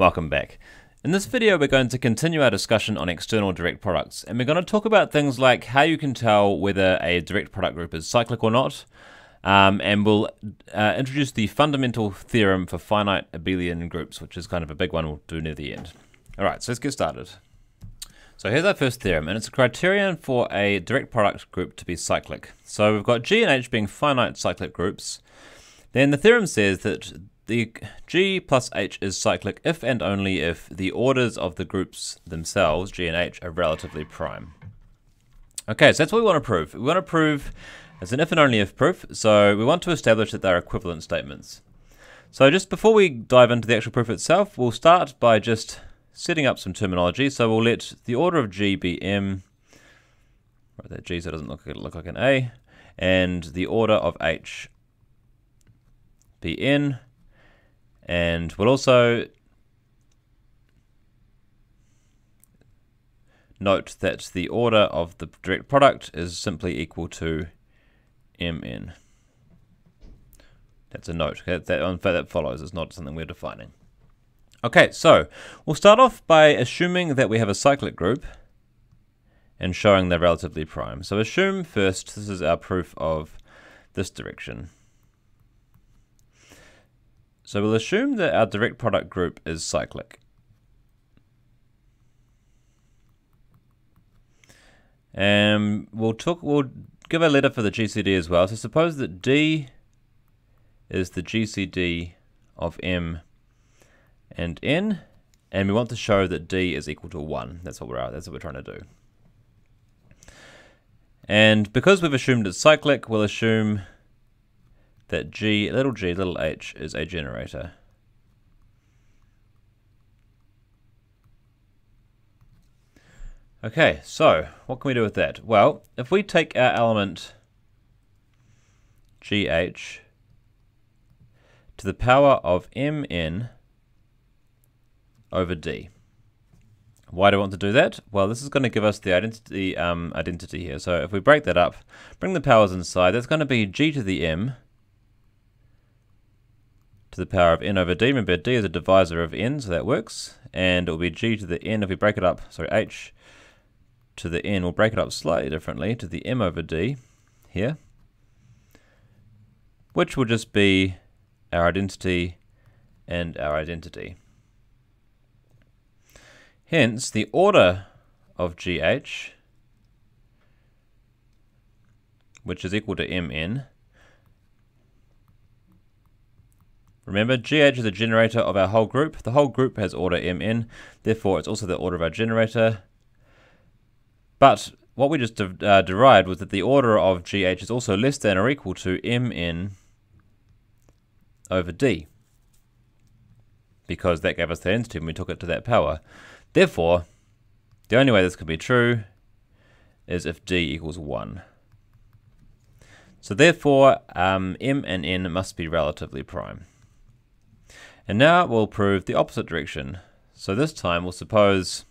Welcome back. In this video we're going to continue our discussion on external direct products and we're going to talk about things like how you can tell whether a direct product group is cyclic or not um, and we'll uh, introduce the fundamental theorem for finite abelian groups which is kind of a big one we'll do near the end. Alright, so let's get started. So here's our first theorem and it's a criterion for a direct product group to be cyclic. So we've got G and H being finite cyclic groups. Then the theorem says that the G plus H is cyclic if and only if the orders of the groups themselves, G and H, are relatively prime. Okay, so that's what we want to prove. We want to prove it's an if and only if proof, so we want to establish that they're equivalent statements. So just before we dive into the actual proof itself, we'll start by just setting up some terminology. So we'll let the order of G be M, right there, G so it doesn't look, look like an A, and the order of H be N, and we'll also note that the order of the direct product is simply equal to mn. That's a note. Okay? That, that follows. It's not something we're defining. Okay, so we'll start off by assuming that we have a cyclic group and showing they're relatively prime. So assume first, this is our proof of this direction. So we'll assume that our direct product group is cyclic. And we'll talk we'll give a letter for the GCD as well. So suppose that D is the GCD of M and N, and we want to show that D is equal to 1. That's what we're that's what we're trying to do. And because we've assumed it's cyclic, we'll assume that g, little g, little h is a generator. Okay, so what can we do with that? Well, if we take our element gh to the power of mn over d. Why do I want to do that? Well, this is going to give us the identity um, identity here. So if we break that up, bring the powers inside, that's going to be g to the m to the power of n over d. Remember, d is a divisor of n, so that works. And it will be g to the n if we break it up, sorry, h to the n, we'll break it up slightly differently to the m over d here, which will just be our identity and our identity. Hence, the order of gh, which is equal to mn, Remember, GH is the generator of our whole group. The whole group has order MN, therefore it's also the order of our generator. But what we just de uh, derived was that the order of GH is also less than or equal to MN over D. Because that gave us the entity when we took it to that power. Therefore, the only way this could be true is if D equals 1. So therefore, um, M and N must be relatively prime. And now we'll prove the opposite direction. So this time we'll suppose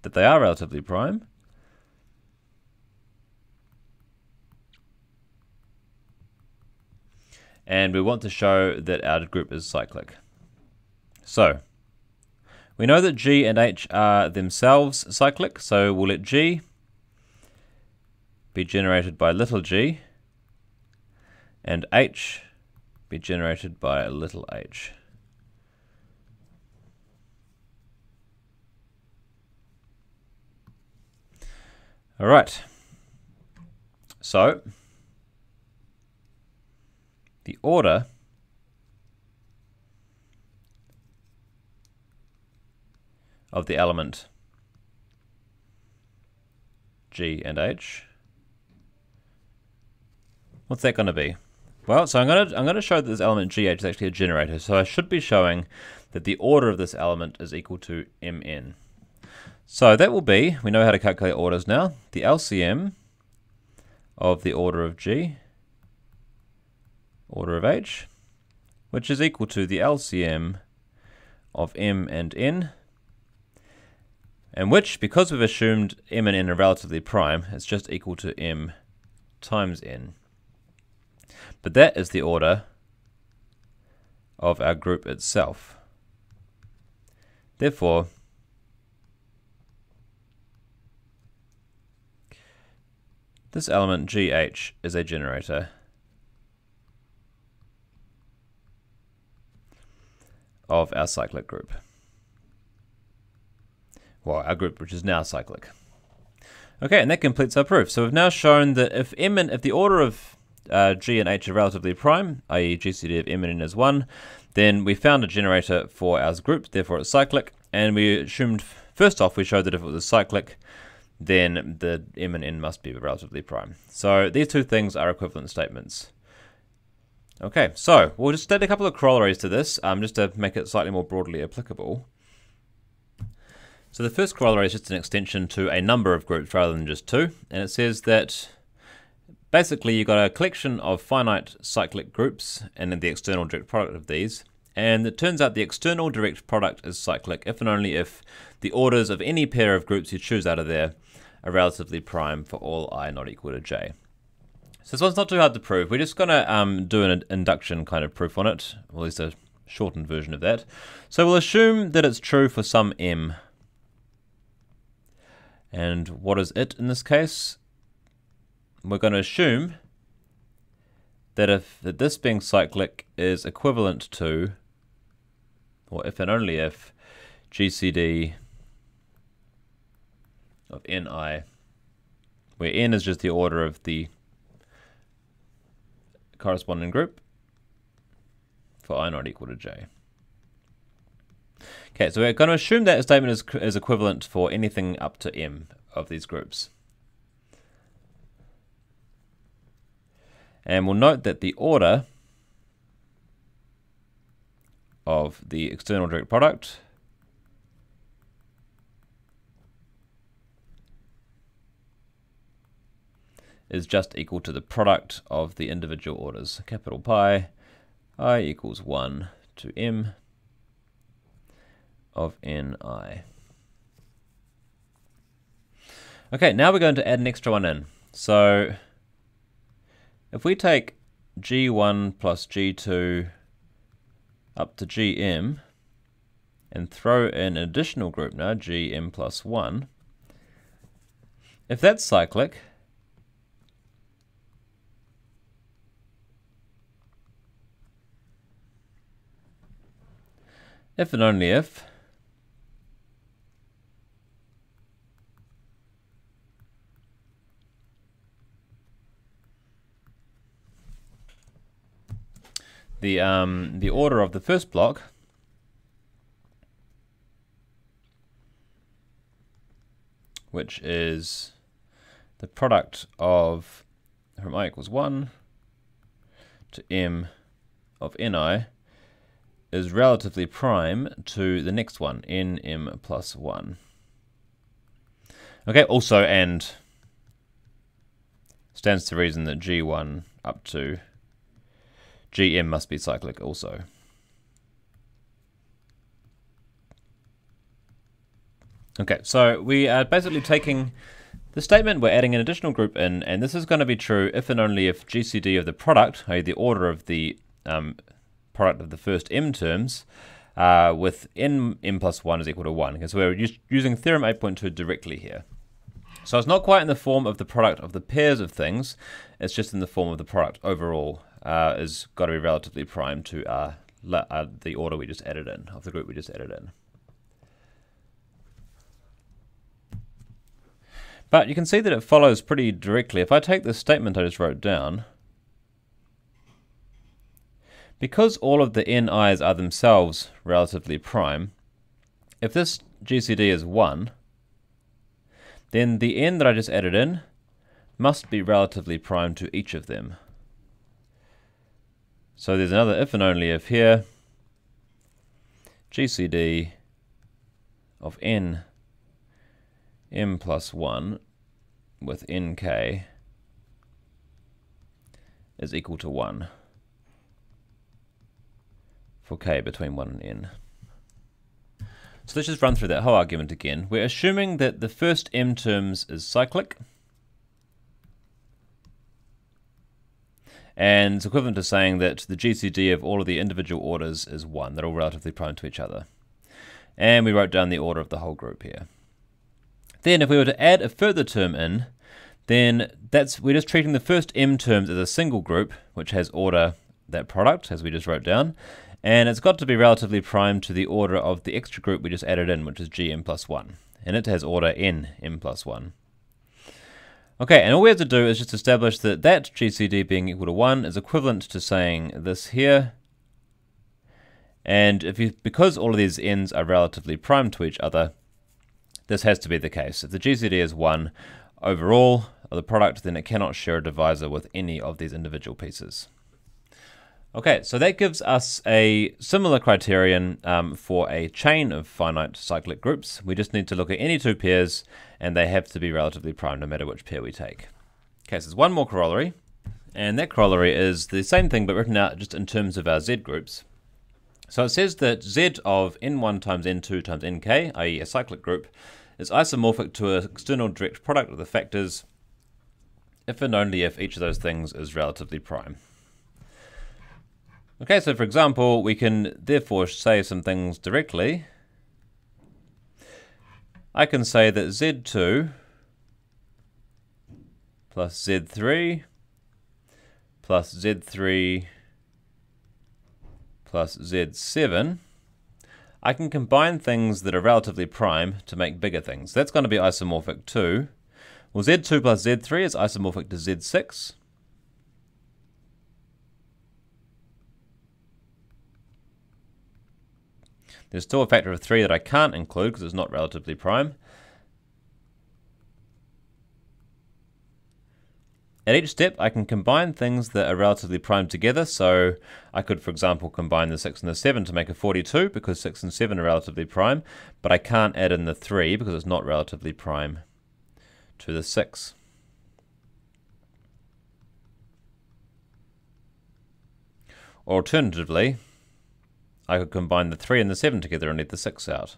that they are relatively prime. And we want to show that our group is cyclic. So we know that G and H are themselves cyclic, so we'll let G be generated by little g and H be generated by little h. All right. So, the order of the element G and H, what's that going to be? Well, so I'm going to I'm going to show that this element GH is actually a generator. So I should be showing that the order of this element is equal to Mn. So that will be, we know how to calculate orders now, the LCM of the order of G, order of H, which is equal to the LCM of M and N, and which, because we've assumed M and N are relatively prime, it's just equal to M times N. But that is the order of our group itself. Therefore, this element GH is a generator of our cyclic group. Well, our group which is now cyclic. Okay, and that completes our proof. So we've now shown that if m and if the order of uh, g and h are relatively prime, i.e. GCD of m and n is 1, then we found a generator for our group, therefore it's cyclic, and we assumed, first off, we showed that if it was a cyclic, then the m and n must be relatively prime. So these two things are equivalent statements. Okay, so we'll just add a couple of corollaries to this, um, just to make it slightly more broadly applicable. So the first corollary is just an extension to a number of groups rather than just two, and it says that basically you've got a collection of finite cyclic groups and then the external direct product of these, and it turns out the external direct product is cyclic if and only if the orders of any pair of groups you choose out of there are relatively prime for all i not equal to j. So this one's not too hard to prove. We're just going to um, do an induction kind of proof on it, or at least a shortened version of that. So we'll assume that it's true for some m. And what is it in this case? We're going to assume that if that this being cyclic is equivalent to, or if and only if, GCD of Ni, where n is just the order of the corresponding group for i not equal to j. Okay, so we're going to assume that statement is, is equivalent for anything up to m of these groups. And we'll note that the order of the external direct product is just equal to the product of the individual orders. Capital Pi i equals 1 to m of ni. Okay, now we're going to add an extra one in. So if we take g1 plus g2 up to gm and throw in an additional group now, gm plus 1, if that's cyclic, If and only if. The um, the order of the first block. Which is the product of from i equals 1 to m of ni is relatively prime to the next one, nm plus 1. Okay, also, and stands to reason that g1 up to gm must be cyclic also. Okay, so we are basically taking the statement, we're adding an additional group in, and this is going to be true if and only if GCD of the product, i.e. the order of the um, product of the first m terms uh, with n m plus 1 is equal to 1. Okay, so we're using theorem 8.2 directly here. So it's not quite in the form of the product of the pairs of things, it's just in the form of the product overall uh, is got to be relatively prime to uh, uh, the order we just added in, of the group we just added in. But you can see that it follows pretty directly. If I take this statement I just wrote down, because all of the ni's are themselves relatively prime, if this GCD is 1, then the n that I just added in must be relatively prime to each of them. So there's another if and only if here, GCD of n m plus 1 with nk is equal to 1 for k between 1 and n. So let's just run through that whole argument again. We're assuming that the first m terms is cyclic. And it's equivalent to saying that the GCD of all of the individual orders is 1. They're all relatively prime to each other. and we wrote down the order of the whole group here. Then if we were to add a further term in, then that's we're just treating the first m terms as a single group, which has order that product, as we just wrote down, and it's got to be relatively prime to the order of the extra group we just added in, which is gm plus 1, and it has order n m plus 1. Okay, and all we have to do is just establish that that GCD being equal to 1 is equivalent to saying this here, and if you, because all of these n's are relatively prime to each other, this has to be the case. If the GCD is 1 overall of the product, then it cannot share a divisor with any of these individual pieces. Okay, so that gives us a similar criterion um, for a chain of finite cyclic groups. We just need to look at any two pairs, and they have to be relatively prime no matter which pair we take. Okay, so there's one more corollary, and that corollary is the same thing but written out just in terms of our z groups. So it says that z of n1 times n2 times nk, i.e. a cyclic group, is isomorphic to an external direct product of the factors if and only if each of those things is relatively prime. Okay, so for example, we can therefore say some things directly. I can say that Z2 plus Z3 plus Z3 plus Z7 I can combine things that are relatively prime to make bigger things. That's going to be isomorphic too. Well, Z2 plus Z3 is isomorphic to Z6. There's still a factor of 3 that I can't include because it's not relatively prime. At each step, I can combine things that are relatively prime together. So I could, for example, combine the 6 and the 7 to make a 42 because 6 and 7 are relatively prime, but I can't add in the 3 because it's not relatively prime to the 6. Or alternatively, I could combine the 3 and the 7 together and leave the 6 out.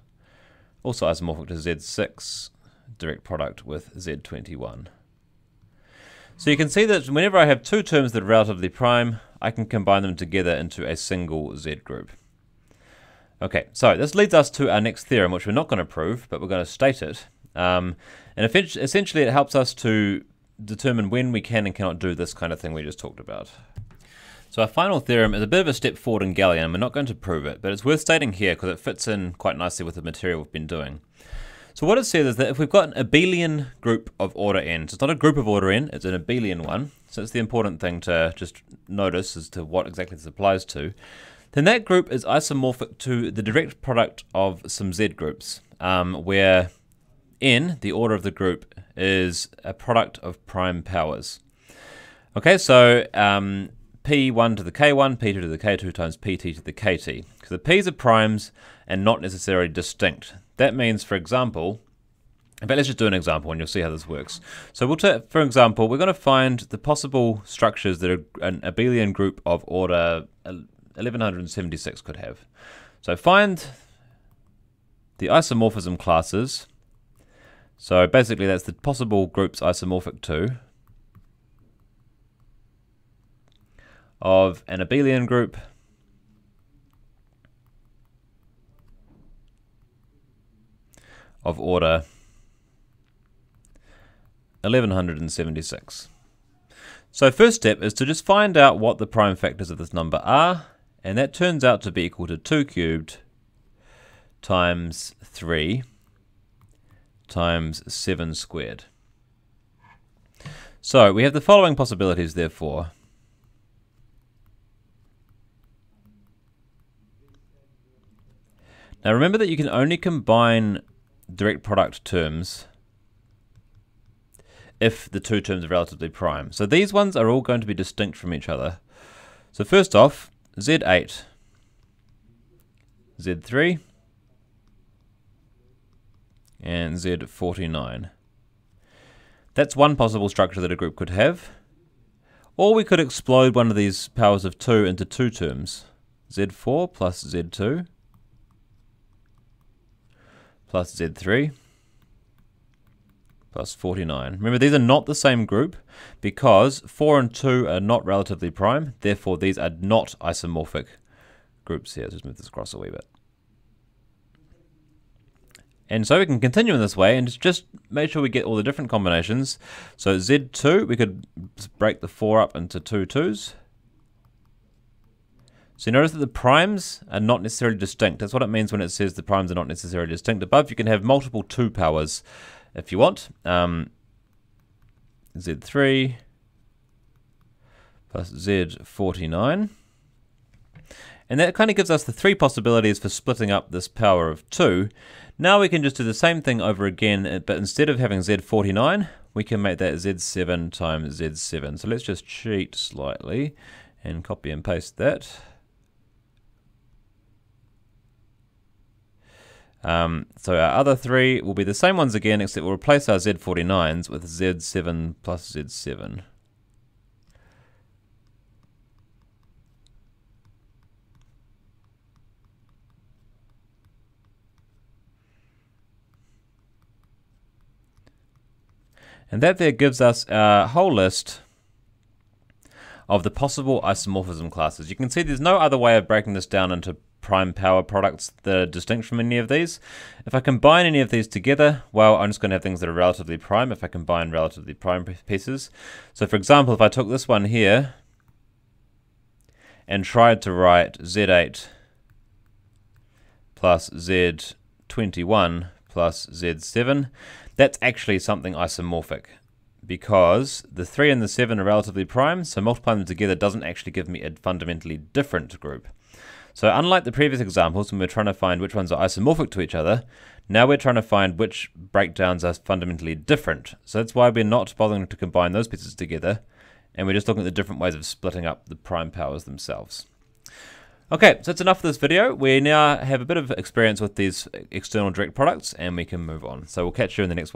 Also isomorphic to Z6, direct product with Z21. So you can see that whenever I have two terms that are relatively prime, I can combine them together into a single Z group. Okay, so this leads us to our next theorem, which we're not going to prove, but we're going to state it. Um, and essentially it helps us to determine when we can and cannot do this kind of thing we just talked about. So our final theorem is a bit of a step forward in Galilean. We're not going to prove it, but it's worth stating here because it fits in quite nicely with the material we've been doing. So what it says is that if we've got an abelian group of order n, so it's not a group of order n, it's an abelian one, so it's the important thing to just notice as to what exactly this applies to, then that group is isomorphic to the direct product of some z groups, um, where n, the order of the group, is a product of prime powers. Okay, so um, p1 to the k1, p2 to the k2 times pt to the kt. The p's are primes and not necessarily distinct. That means, for example, fact, let's just do an example and you'll see how this works. So we'll take, for example, we're going to find the possible structures that an abelian group of order 1176 could have. So find the isomorphism classes. So basically that's the possible groups isomorphic to of an abelian group of order 1176. So first step is to just find out what the prime factors of this number are, and that turns out to be equal to 2 cubed times 3 times 7 squared. So we have the following possibilities therefore. Now remember that you can only combine direct product terms if the two terms are relatively prime. So these ones are all going to be distinct from each other. So first off, Z8, Z3, and Z49. That's one possible structure that a group could have. Or we could explode one of these powers of 2 into two terms. Z4 plus Z2 plus Z3 plus 49. Remember, these are not the same group because 4 and 2 are not relatively prime. Therefore, these are not isomorphic groups here. Let's just move this across a wee bit. And so we can continue in this way and just make sure we get all the different combinations. So Z2, we could break the 4 up into two twos. So notice that the primes are not necessarily distinct. That's what it means when it says the primes are not necessarily distinct. Above, you can have multiple 2 powers if you want. Um, Z3 plus Z49. And that kind of gives us the three possibilities for splitting up this power of 2. Now we can just do the same thing over again, uh, but instead of having Z49, we can make that Z7 times Z7. So let's just cheat slightly and copy and paste that. Um, so our other three will be the same ones again, except we'll replace our Z49s with Z7 plus Z7. And that there gives us a whole list of the possible isomorphism classes. You can see there's no other way of breaking this down into prime power products that are distinct from any of these. If I combine any of these together, well, I'm just going to have things that are relatively prime if I combine relatively prime pieces. So for example, if I took this one here and tried to write Z8 plus Z21 plus Z7, that's actually something isomorphic because the 3 and the 7 are relatively prime, so multiplying them together doesn't actually give me a fundamentally different group. So unlike the previous examples when we're trying to find which ones are isomorphic to each other, now we're trying to find which breakdowns are fundamentally different. So that's why we're not bothering to combine those pieces together, and we're just looking at the different ways of splitting up the prime powers themselves. Okay, so that's enough for this video. We now have a bit of experience with these external direct products, and we can move on. So we'll catch you in the next one.